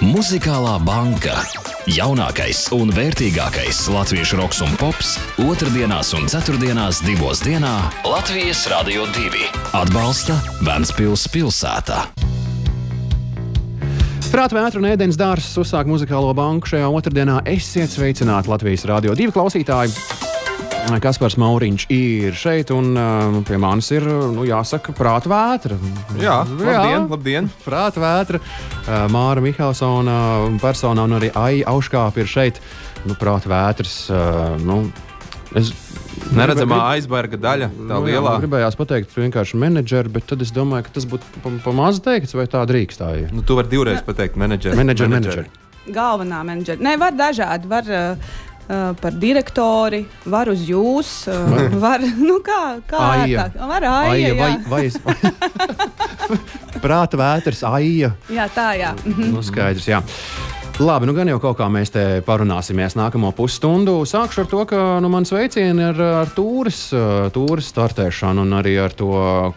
Muzikālā banka. Jaunākais un vērtīgākais latviešu roks un pops - otrdienās un ceturtdienās divos dienā Latvijas Rādio 2. Atbalsta Ventspils pilsēta. Prāta vētra un ēdienas dārsts uzsāk muzikālo banku šajā otrdienā. Esiet sveicināti Latvijas Rādio 2 klausītāji! Kaspars Mauriņš ir šeit, un uh, pie manis ir, nu, jāsaka, prāta vētra. Jā, labdien, labdien. Prāta vētra, uh, Māra Mihelsona personā un arī Aija Auškāpa ir šeit. Nu, prāta vētras, uh, nu, es Neredzamā aizbērga daļa, tā nu, lielā. Jā, gribējās pateikt, vienkārši menedžeri, bet tad es domāju, ka tas būtu pa, pa maz teikts, vai tā drīkst. Tā. Nu, tu vari divreiz pateikt, menedžeri. Menedžeri, menedžeri. galvenā menedžera. Nē, var dažādi. Var, uh, Par direktori, var uz jūs, uh, var, nu kā, kā Aija. ērtāk. Var aija, Aija, vai, vai es... Prāta vētras, aija. jā, tā, jā. Nu, skaidrs, jā. Labi, nu gan jau kaut kā mēs te parunāsimies nākamo pusstundu. Sākšu ar to, ka nu, mans veiciens ir ar tūris, tūris startēšanu un arī ar to,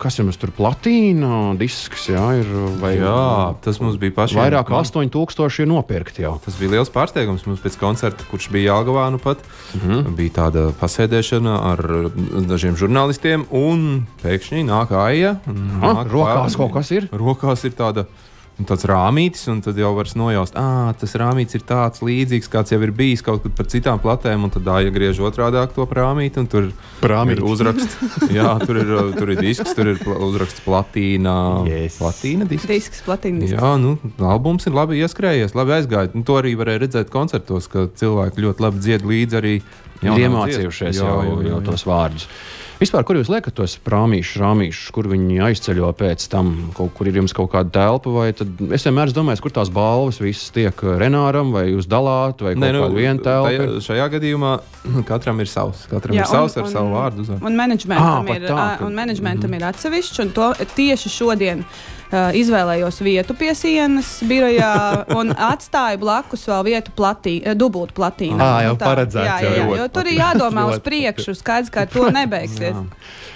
kas jums tur platīna disks, jā, ir vai Jā, tas mums bija pašiem. vairāk kā 8000 ir nopirkti jau. Tas bija liels pārsteigums mums pēc koncerta, kurš bija Jāgavā. Nu pat, Mhm. Bija tāda pasēdēšana ar dažiem žurnālistiem, un pēkšņi nāk aija. Ah, nāk rokās pār- kaut kas ir? Rokās ir tāda. Un Tāds rāmītis, un tad jau var nojaust, ka tas rāmītis ir tāds līdzīgs, kāds jau ir bijis kaut kur par citām platēm. un Tad dāja griež otrādi to rāmīti, un tur Prāmītis. ir uzraksts. Jā, tur ir, tur ir disks, tur ir pla- uzraksts platīna. Yes. Platīna disks. Disks, platīnas. Jā, nu, albums ir labi ieskrējies, labi aizgājis. Nu, to arī varēja redzēt koncertos, ka cilvēki ļoti labi dzied līdzi arī Ir iemācījušies dziesmām. jau, jau, jau tos vārdus. Vispār, kur jūs liekat tos prāmīšus, rāmīšus, kur viņi aizceļo pēc tam, kaut kur ir jums kaut kāda telpa, vai tad es vienmēr domājis, kur tās balvas visas tiek Renāram, vai jūs dalāt, vai Nē, kaut nu, viena telpa. tajā- šajā gadījumā katram ir savs. Katram Jā, ir savs un- ar savu un- vārdu. uzvārdu. Un menedžmentam, Ā, pat ir, tā, ka- un menedžmentam ir atsevišķs, un to tieši šodien izvēlējos vietu pie sienas birojā un atstāju blakus vēl vietu platī, eh, dubultu platīnu. Ā, jau Un tā- paredzēts Jā, jau jā, jā, jo tur ir jādomā uz priekšu, skaidrs, ka ar to nebeigsies.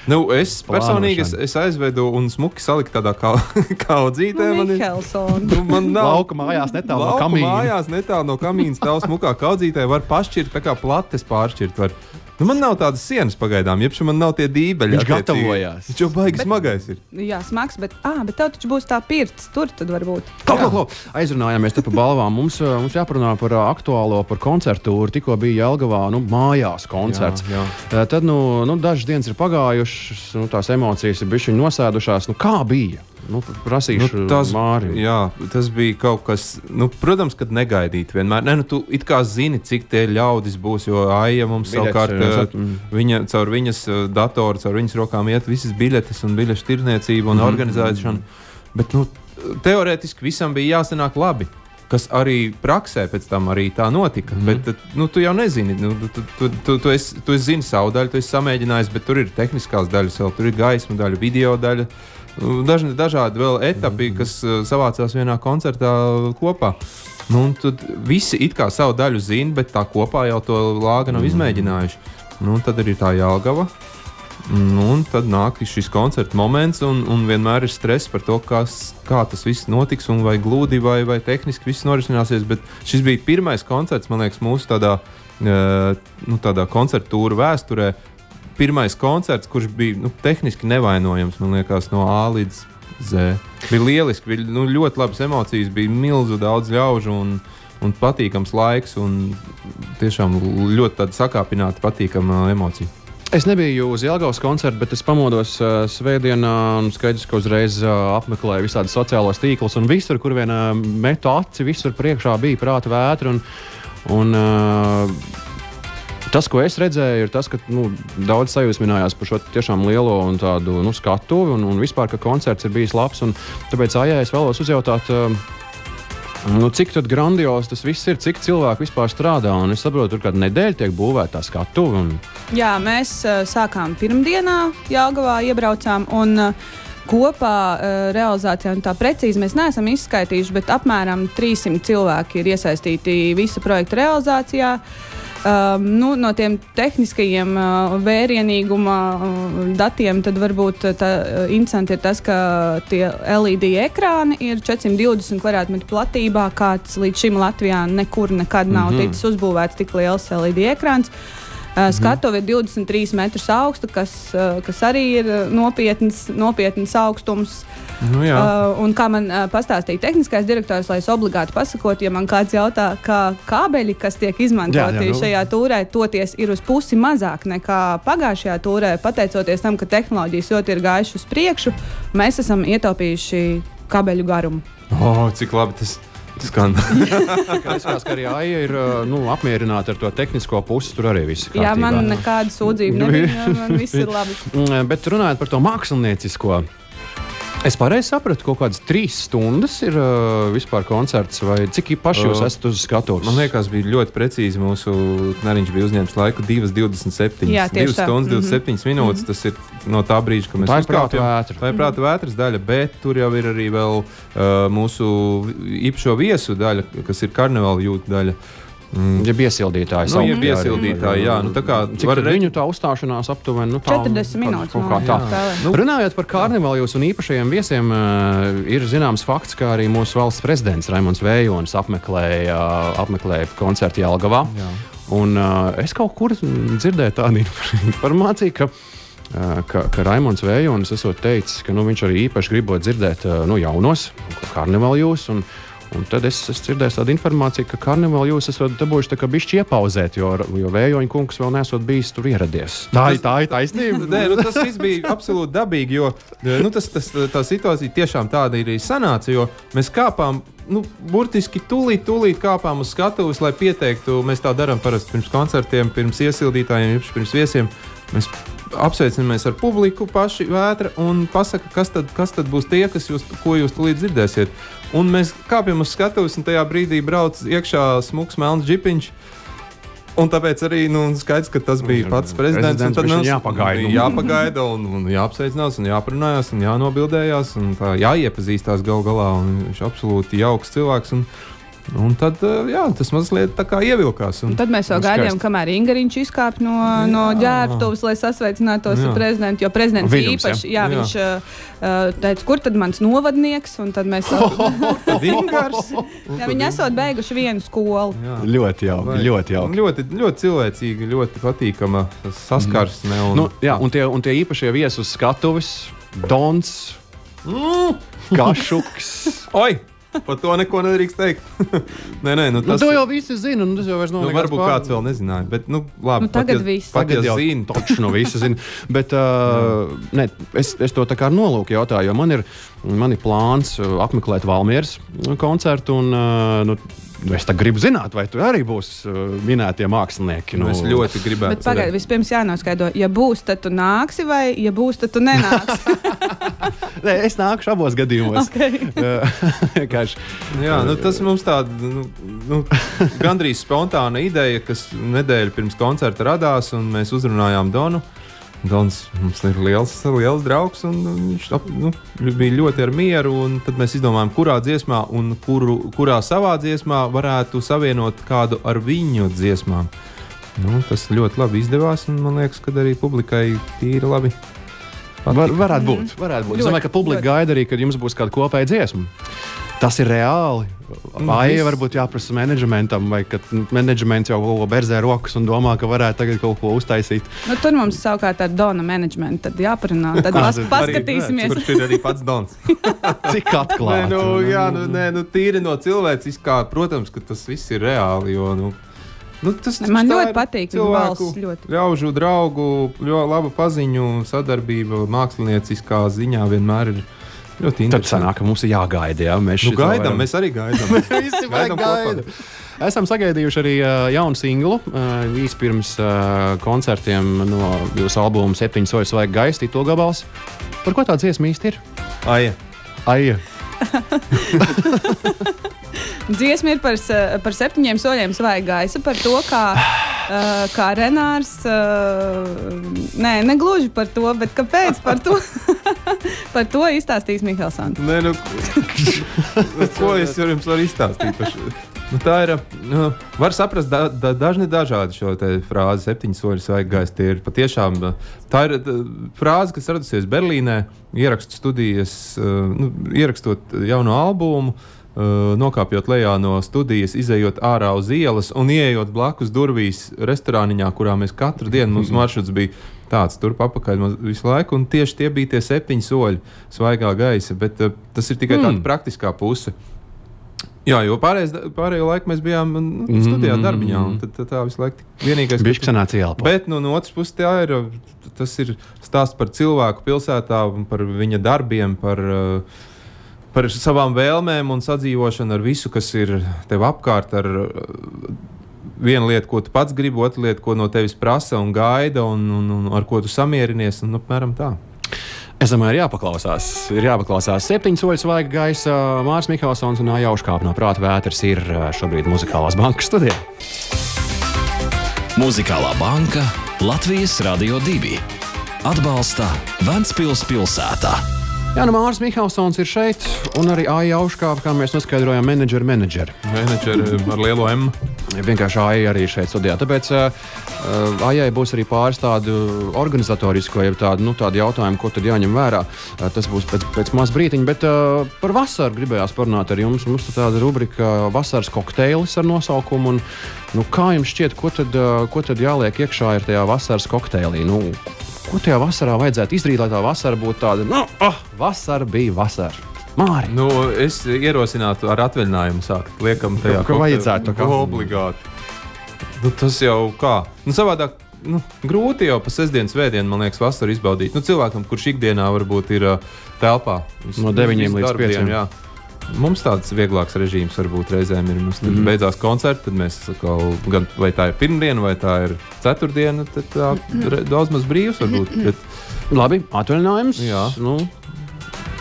Nu, es personīgi es, es aizvedu un smuki saliku tādā kā, kaudzītē. Nu, Mihelsons. Nu, man nav Lauka mājās netālu no kamīna. Mājās netālu no kamīna stāv smukā kaudzītē. Var pašķirt, tā kā plates pāršķirt. Var. Nu, man nav tādas sienas pagaidām, jeb man nav tie dībeļi. Viņš gatavojās. Viņš jau baigi Bet- smagais ir. Jā, smags, bet, ah, bet tev taču būs tā pirts. Tur tad var būt. Klau, klau, klau. Aizrunājāmies te par balvām. Mums, mums jāparunā par aktuālo, par koncertu. Tikko bija Jelgavā, nu, mājās koncerts. Jā, Uh, Tad nu, nu, dažas dienas ir pagājušas, nu, tās emocijas ir bijušas nosēdušās. Nu, kā bija? Nu, prasīšu Nu, tas, Māri. jā, tas bija kaut kas, nu, protams, kad negaidīt. Vienmēr, ne, nu, tu it kā zini, cik tie ļaudis būs. Jo Aija mums Biļetes, savukārt, eh, mm. viņa, caur viņas eh, datoru, caur viņas rokām iet visas biļetes un biļešu tirniecība un Mhm. organizēšana. Bet nu, teorētiski visam bija jāsanāk labi. Kas arī praksē pēc tam arī tā notika. Mm -hmm. Bet nu, tu jau nezini, nu, tu, tu, tu, tu, esi, tu esi zini savu daļu, tu esi samēģinājis, bet tur ir tehniskās daļas, vēl tur ir gaisma daļa, video daļa. Dažni dažādi vēl etapi, kas uh, savācās vienā koncertā kopā. Nu, tad visi it kā savu daļu zina, bet tā kopā jau to lāga nav izmēģinājuši. Nu, tad arī tā jāgava. Nu, un tad nāk šis koncerta moments, un, un vienmēr ir stress par to, kas, kā tas viss notiks, un vai gludi vai, vai tehniski viss norisināsies. Bet šis bija pirmais koncerts, man liekas, mūsu tādā, eh, nu, tādā koncerta tūra vēsturē. Pirmais koncerts, kurš bija nu, tehniski nevainojams, man liekas, no A līdz Z. Bija lieliski, bija nu, ļoti labas emocijas, bija milzu daudz ļaužu un, un patīkams laiks. Un tiešām ļoti sakāpināta, patīkama emocija. Es nebiju uz Jālgavas koncertu, bet es pamodos uh, svētdienā un skaidrs, ka uzreiz uh, apmeklēju visādus sociālos tīklus. Un visur, kur vien uh, metu aci, visur priekšā bija prāta vētra. Un, un, uh, Tas, ko es redzēju, ir tas, ka nu, daudz sajūsminājās par šo tiešām lielo un tādu nu, skatuvi, un, un vispār, ka koncerts ir bijis labs. Tāpēc, Aijai, es vēlos uzjautāt, uh, Nu, cik grandios tas viss ir, cik cilvēki vispār strādā. Un es saprotu, tur kāda nedēļa tiek būvēta tā skatuve. Un... Jā, mēs uh, sākām pirmdienā, Jāgavā iebraucām. Un, uh, Kopā uh, realizācijā, un tā precīzi mēs neesam izskaitījuši, bet apmēram 300 cilvēki ir iesaistīti visa projekta realizācijā. Um, nu, no tiem tehniskajiem uh, vērienīguma uh, datiem, tad varbūt uh, tā, uh, interesanti ir tas, ka tie LED ekrāni ir 420 km platībā, kāds līdz šim Latvijā nekur nekad nav mm -hmm. ticis uzbūvēts tik liels LED ekrāns. Uh, skatuve ir 23 metrus augsta, kas, uh, kas arī ir uh, nopietns, nopietns augstums. Nu, jā. Un kā man pastāstīja tehniskais direktors, lai es obligāti pasakotu, ja man kāds jautā, kā kābeļi, kas tiek izmantoti Jā, jā, nu. šajā tūrē, toties ir uz pusi mazāk nekā pagājušajā tūrē, pateicoties tam, ka tehnoloģijas ļoti ir gājušas uz priekšu, mēs esam ietaupījuši kabeļu garumu. Oh, cik labi tas skan. Es domāju, ka arī AIE ir nu, apmierināta ar to tehnisko pusi. Tur arī viss ir. Jā, kārtībā. man nekāda sūdzība nebija. Man viss ir labi. Mm, Bet runājot par to māksliniecisko. Es pareizi sapratu, ka kaut kādas trīs stundas ir uh, vispār koncerts, vai cik paši jūs Uh, esat uz skatuves? Man liekas, bija ļoti precīzi. Mūsu nariņš bija uzņēmis laiku 2,27. Jā, tieši 2 tā. stundas, Mhm. 27 minūtes. Tas ir no tā brīža, kad mēs Tā ir prāta uzkāpjam. vētra. Tā ir prāta vētras daļa, bet tur jau ir arī vēl, uh, mūsu īpašo viesu daļa, kas ir karnevāla jūta daļa. Mm. Ja iesildītājs Nu, jā, iesildītāji, jā, nu, tā kā Cik var viņu tā uzstāšanās aptuveni? Nu, tā, 40 minūtes. Kaut kā tā. spēlē. Nu, Runājot par karnevālu un īpašajiem viesiem, uh, ir zināms fakts, ka arī mūsu valsts prezidents Raimons Vējonis apmeklēja, apmeklēja koncertu Jālgavā. Jā. Un, uh, es kaut kur dzirdēju tādu inf- informāciju, ka, uh, ka, ka Raimons Vējonis esot teicis, ka nu, viņš arī īpaši gribot dzirdēt uh, nu, jaunos karnevālu jūs. Un, Un tad es, es dzirdēju tādu informāciju, ka karnevālu jūs esat dabūjuši tā kā bišķi iepauzēt, jo, jo vējoņa kungs vēl nesot bijis tur ieradies. Tā ir tā ir taisnība. Nē, nu, tas viss bija absolūti dabīgi, jo nu, tas, tas, tā situācija tiešām tāda ir arī sanāca. jo Mēs kāpām, nu, burtiski tūlīt, tūlīt kāpām uz skatuves, lai pieteiktu. Mēs tā darām parasti pirms koncertiem, pirms iesildītājiem, pirms viesiem. Mēs apsveicinamies ar publiku, paši vētra un pasaka, kas tad, kas tad būs tie, kas jūs, ko jūs tūlīt dzirdēsiet. Un mēs kāpjam uz skatuves, un tajā brīdī brauc iekšā smūgs melns džipiņš. Un tāpēc arī nu, skaidrs, ka tas bija pats prezidents. un Prezidents Tad mums jāpagaida. bija jāpagaida, un, un jāapsveicinās, un jāparunājās, un jānobildējās, un tā jāiepazīstās gal galā. un Viņš absolūti jauks cilvēks. Un, un tad eh, jā, tas mazliet tā kā ievilkās. Un, Un tad mēs jau gaidījām, kamēr Ingūns izkāpa no, no ģērbtuves, lai sasveicinātos Jā. ar prezidentu. Jo prezidents Vidums, īpaši, jā, jā. viņš uh, teica, kur tad mans novadnieks, un tad mēs jā, viņi esot beiguši vienu skolu. Ļoti jauki. Ļoti jauki. Ļoti, ļoti cilvēcīga, ļoti patīkama saskarsme. Un, Nu, jā, un tie, un tie īpašie viesi uz skatuves - Dons, Kašuks. Par to neko nedrīkst teikt. nē, nē, nu, Nu, tas to jau visi zina. Nu, tas jau vairs nav nu, varbūt pār- kāds vēl nezināja. Bet, nu, labi, Nu, tagad viss. Tagad jau zina, Taču no visa zina. Bet uh, ne, es, es to tā kā nolūku jautāju, jo man ir, man ir plāns apmeklēt Valmieras koncertu. Un, uh, nu, nu, es tā gribu zināt, vai tu arī būsi uh, minētie mākslinieki. nu, es ļoti gribētu. Bet pagaidiet, vispirms jānoskaidro, ja būs, tad tu nāksi, vai ja būs, tad tu nenāksi. Nē, es nāku abos gadījumos. okay. Uh, vienkārši. Jā, nu, tas mums tāda nu, nu, gandrīz spontāna ideja, kas nedēļa pirms koncerta radās, un mēs uzrunājām Donu. Dons mums ir liels, liels draugs, un viņš nu, bija ļoti ar mieru. un Tad mēs izdomājām, kurā dziesmā un kuru, kurā savā dziesmā varētu savienot kādu ar viņu dziesmām. Nu, tas ļoti labi izdevās, un man liekas, ka arī publikai tīri labi. Var, varētu būt. Varētu būt. Es domāju, ka publika gaida arī, kad jums būs kāda kopēja dziesma. Tas ir reāli. Vai viss. varbūt jāprasa menedžmentam, vai ka menedžments jau kaut ko berzē rokas un domā, ka varētu tagad kaut ko uztaisīt. nu, tur mums savukārt ar Dona menedžmentu jāparunā. Tad tad? paskatīsimies. Kurš ir arī pats Dons? Cik Nē, atklāti. nu, jā, nu, nē, nu, tīri no cilvēciskā, protams, ka tas viss ir reāli. Jo, nu, nu, tas, Man taču tā ļoti patīk cilvēku, ļoti. Ļaužu draugu, ļoti laba paziņu, sadarbība mākslinieckā ziņā vienmēr ir ļoti Tad interesanti. sanāk, ka mums ir jāgaida. Jā, mēs Nu, gaidām, varam- mēs arī gaidām. Visi Gaidām gaida. Esam sagaidījuši arī uh, jaunu singlu. Uh, Īsi pirms uh, koncertiem no jūsu albuma Septiņas soļus vajag gaisa, to gabals. Par ko tā dziesma īsti ir? Ai, Aija. Dziesma ir par, par septiņiem soļiem svaiga gaisa, par to, kā, kā Renārs. Nē, ne gluži par to, bet kāpēc par to? par to izstāstīs Mihelsons. Nē, nu, ko es jums varu izstāstīt? Nu, tā ir. Nu, var saprast, da, da, dažni dažādi šo frāzi, septiņas soļus vajag gaist. Tie ir patiešām. Tā ir tā, frāze, kas radusies Berlīnē, ierakstu studijas, nu, ierakstot jaunu albumu. Uh, nokāpjot lejā no studijas, izējot ārā uz ielas un ieejot blakus durvīs restorāniņā, kurā mēs katru dienu mums maršruts bija tāds turp apakaļ visu laiku. Un tieši tie bija tie septiņi soļi svaigā gaisa, bet uh, tas ir tikai mm. tāda praktiskā puse. Jā, jo pārējais, pārējo laiku mēs bijām nu, studijā, darbiņā. Tad, tad tā visu laiku vienīgais bija sanāca ielpa. Bet nu, no otras puses, tā ir, tas ir stāsts par cilvēku pilsētā, par viņa darbiem, par, par savām vēlmēm un sadzīvošanu ar visu, kas ir tev apkārt. Ar, Viena lieta, ko tu pats gribi, otra lieta, ko no tevis prasa un gaida, un, un, un ar ko tu samierinies. Un, apmēram tā. Es domāju, ir jāpaklausās. Ir jāpaklausās septiņu soļu svaiga gaisa. Mārcis Mikls un Užkāpa no prāta vētras ir šobrīd muzikālās bankas studijā. Muzikālā banka Latvijas Radio 2 atbalsta Ventspils pilsētā. Jā, nu Mārcis Mikls ir šeit, un arī Aija Užkāpa, kā mēs noskaidrojām, menedžera menedžera. Menedžera ar lielo M. Vienkārši Aija arī šeit studijā. Tāpēc uh, Aijai būs arī pāris tādu organizatorisko, jau tādu, nu, tādu jautājumu, ko tad jāņem vērā. Uh, tas būs pēc, pēc maz brītiņa, bet uh, par vasaru gribējās parunāt ar jums. Mums ir tāda rubrika vasaras kokteilis ar nosaukumu. Un, nu, kā jums šķiet, ko tad, uh, ko tad jāliek iekšā ir tajā vasaras kokteilī? Nu, Ko tajā vasarā vajadzētu izdarīt, lai tā vasara būtu tāda, nu, oh, vasara bija vasara. Māri. Nu, es ierosinātu ar atvaļinājumu sākt. Liekam, tajā ka vajadzētu tā kā obligāti. Nu, tas jau kā. Nu, savādāk, nu, grūti jau pa sestdienas vēdienu, man liekas, vasaru izbaudīt. Nu, cilvēkam, kurš ikdienā varbūt ir uh, telpā. No 9 līdz 5. Mums tāds vieglāks režīms varbūt reizēm ir. Mums mm -hmm. beidzās koncerts, tad mēs atkal, gan vai tā ir pirmdiena, vai tā ir ceturtdiena, tad tā mm -hmm. daudz maz brīvs varbūt. Bet... Labi, atvaļinājums. Jā. Nu.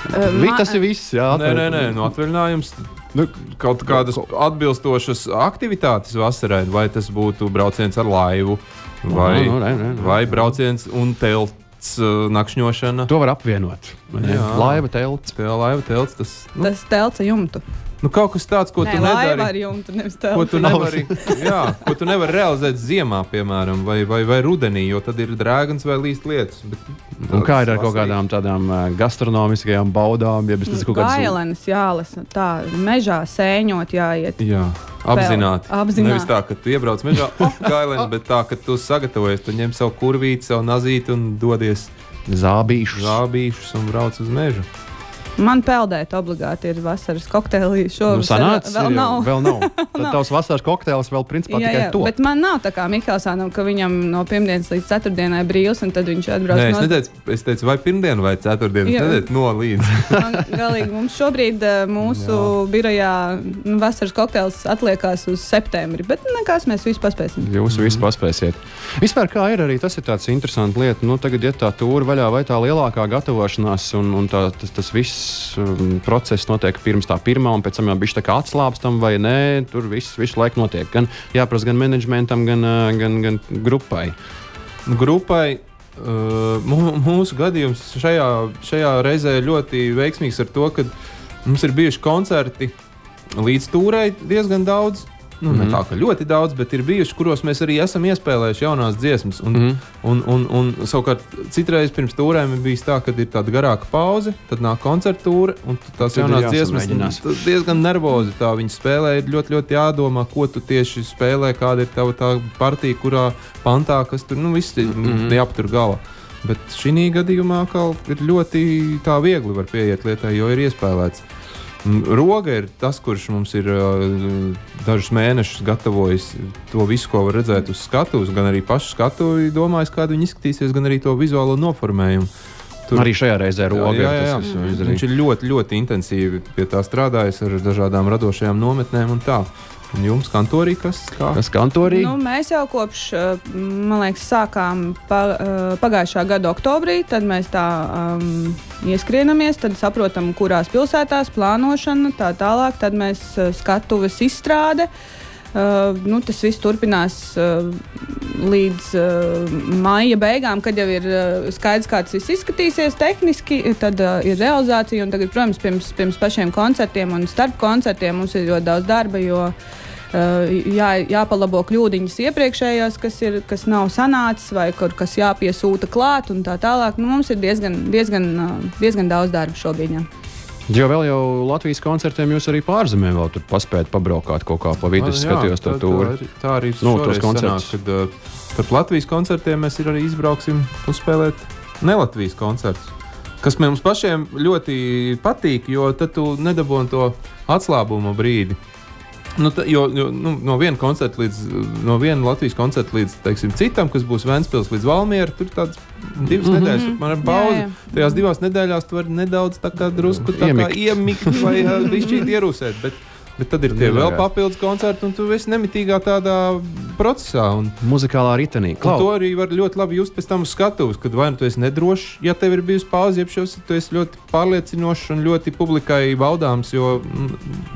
Uh, tas ir viss. Jā, nē, nē, nē, no atvaļinājums. Nu, kaut kādas atbilstošas aktivitātes vasarai, vai tas būtu brauciens ar laivu, vai, no, no, no, no, no. vai brauciens un telts telts, uh, nakšņošana. To var apvienot. Jā, laiva telts. Jā, laiva telts. Tas, nu, tas telts jumtu. Nu, kaut kas tāds, ko Nē, tu nedari. Ar jumtu, ko tu nevari, jā, ko tu nevari realizēt ziemā, piemēram, vai, vai, vai rudenī, jo tad ir drēgns vai līst lietas. Bet, Un kā ir ar kaut kādām tādām gastronomiskajām baudām, ja tas kaut kāds gailenes jālasa, tā mežā sēņot jāiet. Jā. Apzināti. Apzināti. Nevis tā, ka tu iebrauc mežā, oh, gailens, bet tā, ka tu sagatavojies, tu ņem savu kurvīti, savu nazīti un dodies zābīšus. zābīšus un brauc uz mežu. Man peldēt obligāti ir vasaras kokteili. Šovasar nu, sanāc, vēl nav. Vēl nav. Tad tavs vasaras kokteils vēl principā jā, tikai jā, to. Bet man nav tā kā Mikelsānam, ka viņam no pirmdienas līdz ceturtdienai brīvs, un tad viņš atbrauc. Nē, es, no... neteicu, es teicu, vai pirmdiena vai ceturtdiena. Es neteicu, no līdz. man, galīgi, mums šobrīd eh, mūsu jā. birojā nu, vasaras kokteils atliekās uz septembri, bet nekas mēs visu paspēsim. Jūs mm. visu paspēsiet. Vispār kā ir arī tas ir tāds interesants lieta. Nu, tagad, ja tā tūra vaļā vai tā lielākā gatavošanās un, un tā, tas, tas viss um, process notiek pirms tā pirmā, un pēc tam jau bija tā kā atslābstam vai nē. Tur viss visu laiku notiek. Gan jāprasa gan menedžmentam, gan, uh, gan, gan grupai. Grupai Uh, mūsu gadījums šajā, šajā reizē ļoti veiksmīgs ar to, ka mums ir bijuši koncerti līdz tūrei diezgan daudz. Nu, mm -hmm. Tā kā ļoti daudz, bet ir bijuši, kuros mēs arī esam iespēlējuši jaunās dziesmas. Un, mm -hmm. un, un, un, un savukārt citreiz pirms tūrēm ir bijis tā, ka ir tāda garāka pauze, tad nāk koncerta tūre, un tās tad jaunās dziesmas diezgan nervozi. Tā viņi spēlē, ir ļoti, ļoti jādomā, ko tu tieši spēlē, kāda ir tava tā partija, kurā pantā, kas tur nu, viss ir mm -hmm. jāaptur galā. Bet šī gadījumā ir ļoti viegli var pieiet lietai, jo ir iespēlēts. Roga ir tas, kurš mums ir dažus mēnešus gatavojis to visu, ko var redzēt uz skatuves, gan arī pašu skatuvi, domājis, kāda viņa izskatīsies, gan arī to vizuālo noformējumu. Tur arī šajā reizē roga jā, jā, jā. Tas, viņš ir ļoti, ļoti intensīvi pie tā strādājis ar dažādām radošajām nometnēm un tā. Un jums, kantorī, kas, kā? kas kantorī? Nu, mēs jau kopš, eh, man liekas, sākām pa, eh, pagājušā gada oktobrī. Tad mēs tā um, ieskrienamies, tad saprotam, kurās pilsētās plānošana, tā tālāk. Tad mēs eh, skatuves izstrāde. Uh, nu, tas viss turpinās uh, līdz uh, maija beigām, kad jau ir uh, skaidrs, kā tas izskatīsies tehniski. Tad uh, ir realizācija, un tagad, protams, pirms, pirms pašiem koncertiem un starp koncertiem mums ir ļoti daudz darba. Jo, uh, jā, jāpalabo kļūdiņas iepriekšējās, kas, ir, kas nav sanācis, vai kur, kas jāpiesūta klāt un tā tālāk. Nu, mums ir diezgan, diezgan, diezgan daudz darba šobrīd. Jā. Jo vēl jau Latvijas koncertiem jūs arī pārzemē vēl tur paspējat pabraukāt kaut kā pa vidu. Es skatījos to tūri. Tā, tā arī ir nu, tos koncertus. Sanāk, kad uh, par Latvijas koncertiem mēs arī izbrauksim uzspēlēt ne Latvijas koncertus. Kas mums pašiem ļoti patīk, jo tad tu nedabūji to atslābuma brīdi. Nu, ta, jo, jo nu, no viena koncerta līdz no viena Latvijas koncerta līdz teiksim, citam, kas būs Vēncpils līdz Valmierai, tur tādas divas mm -hmm. nedēļas, apmēram pauze. Jā, jā. Tajās divās nedēļās tu vari nedaudz tā drusku tā kā iemikt vai uh, višķīt ierūsēt. Bet, Bet tad ir tie vēl papildus koncerti, un tu esi nemitīgā tādā procesā. Un, Muzikālā ritenī. To arī var ļoti labi just pēc tam uz skatuves, kad vai nu tu esi nedrošs, ja tev ir bijusi pauze, jeb šos tu esi ļoti pārliecinošs un ļoti publikai baudāms, jo mm,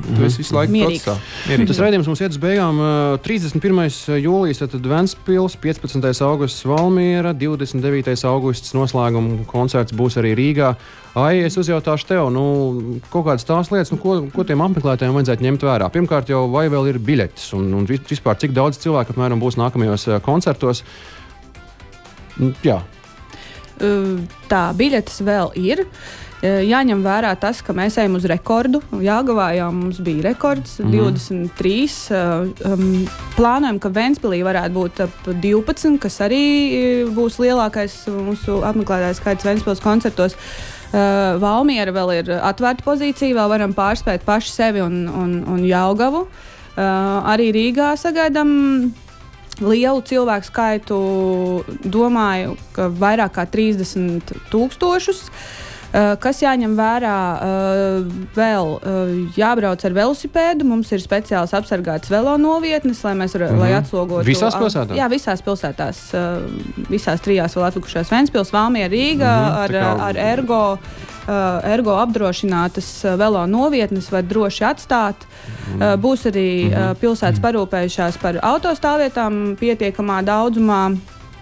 tu mhm. esi visu laiku Mierīgs. procesā. Mierīgs. Tas raidījums mums iet uz beigām. 31. jūlijas, tad Ventspils, 15. augusts Valmiera, 29. augusts noslēguma koncerts būs arī Rīgā. Ai, es uzjautāšu tev, nu, kaut kādas tās lietas, nu, ko, ko tiem apmeklētājiem vajadzētu ņemt vērā. Pirmkārt, jau vai vēl ir biļetes, un, un vispār cik daudz cilvēku apmēram būs nākamajos uh, koncertos. Nu, jā. Tā biļetes vēl ir. Jāņem vērā tas, ka mēs ejam uz rekordu. Jāgavā jau mums bija rekords mm. 23. Um, plānojam, ka Vēnspīlī varētu būt ap 12, kas arī būs lielākais mūsu apmeklētājs skaits Vēnspils koncertos. Uh, Uh, Valmiera vēl ir atvērta pozīcija, vēl varam pārspēt paši sevi un, un, un Jaugavu. Uh, arī Rīgā sagaidām lielu cilvēku skaitu. Domāju, ka vairāk kā 30 tūkstošus. Uh, Eh, kas jāņem vērā eh, vēl? Eh, jābrauc ar velosipēdu. Mums ir speciāls apsargāts velo novietnes, lai mēs varētu mm -hmm. atslogotu. Visās pilsētās? Jā, visās pilsētās. Visās trijās vēl atlikušās Ventspils, Valmiera, Rīga mm -hmm, ar, kā... ar ergo. Ergo apdrošinātas velo novietnes var droši atstāt. Mm. Būs arī mm pilsētas parūpējušās par autostāvvietām pietiekamā daudzumā.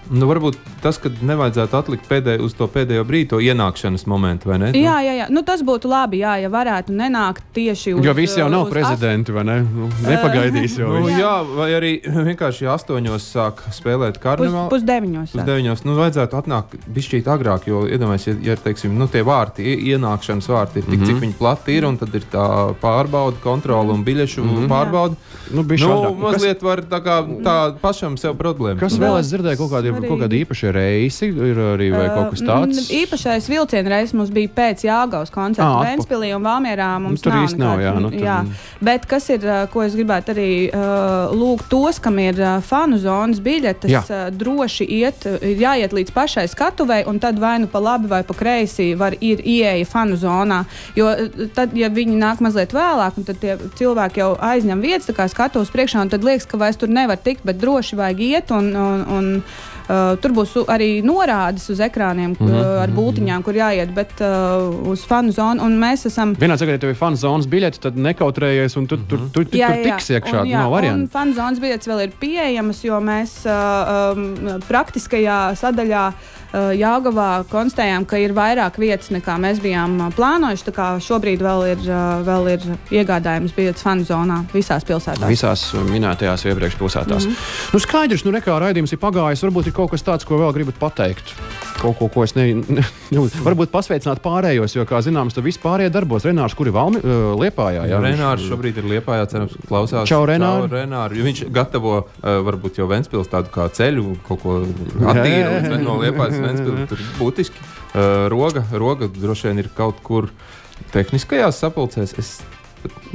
Nu, varbūt tas, ka nevajadzētu atlikt pēdējo, uz to pēdējo brīdi, to ienākšanas momentu, vai ne? Jā, jā, jā. Nu, tas būtu labi, jā, ja varētu nenākt tieši uz. Jo visi jau nav prezidenti, vai ne? Nu, nepagaidīs jau. nu, jā, vai arī vienkārši astoņos sāk spēlēt karnevālu. Pus, pusdeviņos. Pusdeviņos. Nu, vajadzētu atnākt bišķīt agrāk, jo, iedomājieties, ja, ja teiksim, nu, tie vārti, ienākšanas vārti ir tik, mm -hmm. cik viņi plati ir, un tad ir tā pārbauda, kontrola un biļešu mm -hmm. pārbauda. Nu, nu, mazliet Kas... var tā kā tā pašam sev problēmas. Kas vēl es dzirdēju kaut kādi kaut kādi īpaši reisi, ir arī kaut kas tāds? Uh, īpašais vilciena reis mums bija pēc Jāgaus koncerta ah, Ventspilī un Valmierā. Mums nu, tur īsti nav, jā. Nu, tad... jā. Bet kas ir, ko es gribētu arī uh, lūgt tos, kam ir uh, fanu zonas biļetes, jā. uh, droši iet, ir jāiet līdz pašai skatuvei, un tad vai nu pa labi vai pa kreisi var ir ieeja fanu zonā. Jo tad, ja viņi nāk mazliet vēlāk, tad tie cilvēki jau aizņem vietas skatuves priekšā, un tad liekas, ka vairs tur nevar tikt, bet droši vajag iet un, un, un Uh, tur būs arī norādes uz ekrāniem mm -hmm. ar būtiņām, kur jāiet, bet uh, uz fanu zonu. Un mēs esam. Vienā sakot, ja tev ir fanu zonas biļete, tad nekautrējies un tu, mm -hmm. tur, tur, tur, jā, tur tiks iekšā. Un, jā, nav variantu. Fanu zonas biļetes vēl ir pieejamas, jo mēs uh, um, praktiskajā sadaļā. Uh, Jāgavā konstatējām, ka ir vairāk vietas nekā mēs bijām uh, plānojuši. Tā kā šobrīd vēl ir, uh, vēl ir iegādājums biļetes fanu zonā visās pilsētās. Visās minētajās iepriekš pilsētās. Mm -hmm. Nu, skaidrs, nu, rekā raidījums ir pagājis. Varbūt ir kaut kas tāds, ko vēl gribat pateikt? Kaut ko, ko es nevienu, ne, ne, varbūt pasveicināt pārējos, jo, kā zināms, tur viss pārējie darbos. Renārs, kur ir Valmi, uh, Liepājā? Jā, Renārs šobrīd ir Liepājā, cerams, klausās. Čau, Renār. Čau, Renār. Viņš gatavo uh, varbūt jau Ventspils tādu kā ceļu, kaut ko attīru no Liepājas Ventspils. Tur būtiski. Uh, roga, roga droši vien ir kaut kur tehniskajās sapulcēs. Es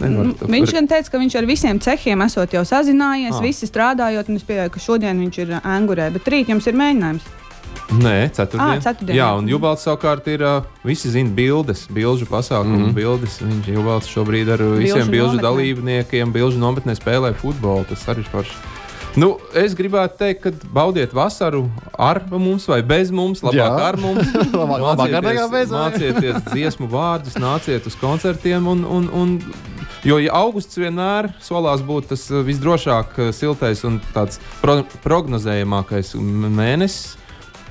viņš gan teica, ka viņš ar visiem cehiem esot jau sazinājies, ah. visi strādājot, un es pieņēmu, ka šodien viņš ir angurē, bet rīt jums ir mēģinājums. Nē, ceturtdien. Ah, ceturtdien. Jā, un Jubalts savukārt ir. Visi zina bildes, bilžu pasākumu mm -hmm. bildes. Viņš Jubalts šobrīd ar visiem bilžu dalībniekiem, bilžu nometnē spēlē futbolu. Tas arī ir forši. Nu, es gribētu teikt, ka baudiet vasaru ar mums vai bez mums, labāk Jā. ar mums. labāk ar bez mācieties dziesmu vārdus, nāciet uz koncertiem. Un, un, un, jo ja augusts vienmēr solās būt tas visdrošāk siltais un tāds pro, prognozējamākais mēnesis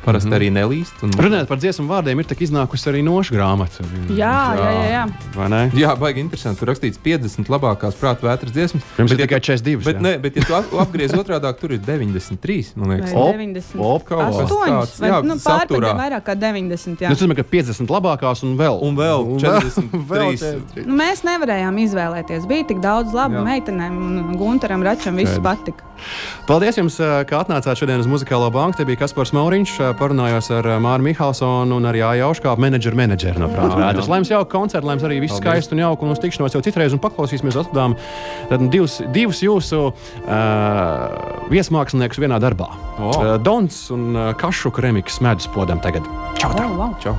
parasti mm -hmm. arī nelīst. Un... Runājot par dziesmu vārdiem, ir iznākusi arī nošu grāmata. Jā, jā, jā. jā. Vai ne? Jā, baigi interesanti. Tur rakstīts 50 labākās prāta vētras dziesmas. Jums ir ja tikai tu- 42. Bet, jā. ne, bet ja tu ap, apgriez otrādi, tur ir 93. Man liekas, Op, 90, op, kaut kas tāds, vai, jā, nu, saturā. vairāk kā 90. Jā. Tas nozīmē, ka 50 labākās un vēl. Un vēl 43. vēl tie- Nu, mēs nevarējām izvēlēties. Bija tik daudz labu Jā. meitenēm, un Gunteram Račam viss patika. Paldies jums, eh, ka atnācāt šodien uz Muzikālo banku. Te bija Kaspars Mauriņš, eh, parunājos ar eh, Māru Mihālsonu un arī Jāuškā menedžeru menedžeru no Prāta vētras. Lai jums jauka koncerta, lai jums arī viss skaisti un jauki un uz tikšanos jau citreiz un paklausīsimies atradām divus, divus jūsu uh, viesmāksliniekus vienā darbā. O. Uh, Dons un uh, Kašuka remiks medus podam tagad. Čau! Oh, wow. Čau!